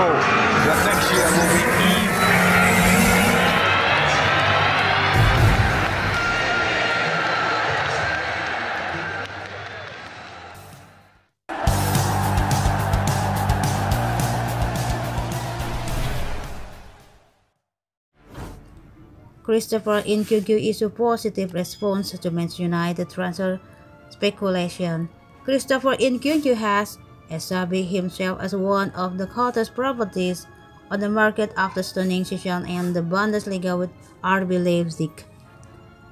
goal. But next year will be even. Christopher is a positive response to Manchester United transfer speculation. Christopher Nkunku has established himself as one of the hottest properties on the market after stunning season in the Bundesliga with RB Leipzig.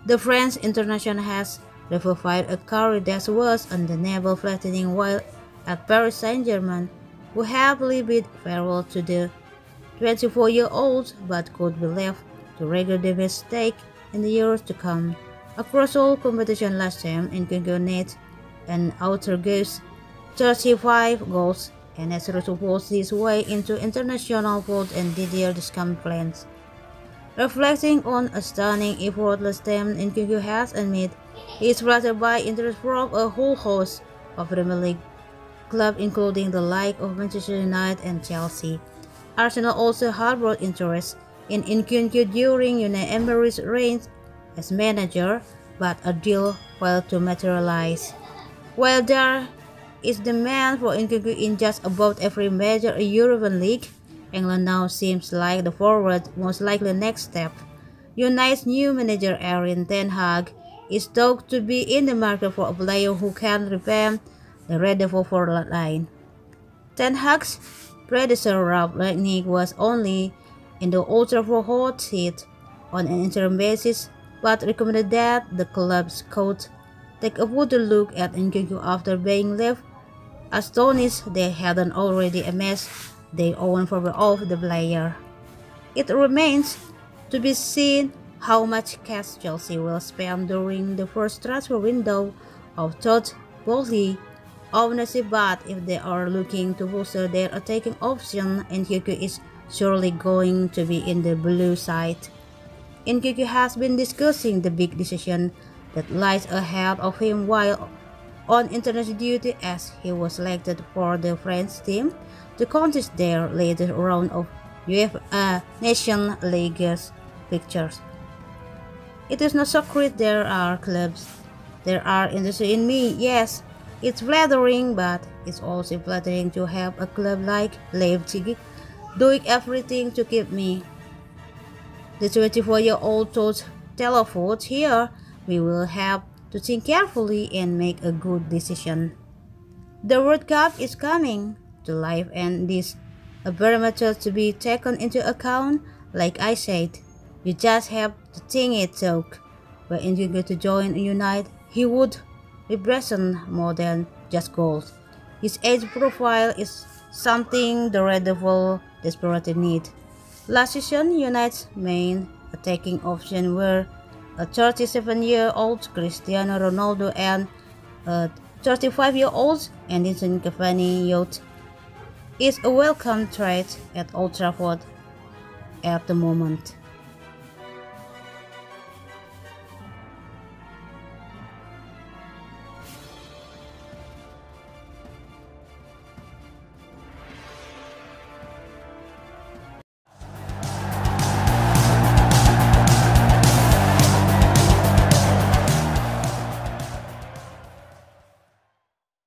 The French international has revived a career that was undeniable flattening while at Paris Saint-Germain, who happily bid farewell to the 24-year-old but could be left to regular the mistake in the years to come. Across all competition last time, net and outer goals 35 goals and has supports his way into international football and Didier Deschamps plans. Reflecting on a stunning effortless time Nkunku has admitted he is flattered by interest from a whole host of Premier League clubs including the like of Manchester United and Chelsea. Arsenal also harbored interest in Nkunku during Unai Emery's reign as manager, but a deal failed to materialize. While there is demand for Nkunku in just about every major European league, England now seems like the forward most likely next step. United's new manager Erik Ten Hag is thought to be in the market for a player who can revamp the Red Devil forward line. Ten Hag's predecessor Ralf Rangnick was only in the Old Trafford hot seat on an interim basis, but recommended that the club's coach take a further look at Nkunku after being left astonished they hadn't already amassed their own favor of the player. It remains to be seen how much cash Chelsea will spend during the first transfer window of Todd Boehly ownership but if they are looking to bolster their attacking option Nkunku is surely going to be in the blue side. Nkunku has been discussing the big decision that lies ahead of him while on international duty as he was selected for the French team to contest their latest round of UEFA uh, Nation League fixtures. It is no secret there are clubs there are interested in me, yes, it's flattering, but it's also flattering to have a club like Leipzig doing everything to keep me. The 24-year-old told Telefoot here, we will have to think carefully and make a good decision. The World Cup is coming to life and this a parameter to be taken into account. Like I said, you just have to think it through. Were Nkunku to join United, he would represent more than just goals. His age profile is something the Red Devil desperately need. Last season, United's main attacking option were a 37-year-old Cristiano Ronaldo and a 35-year-old Edinson Cavani youth is a welcome trade at Old Trafford at the moment.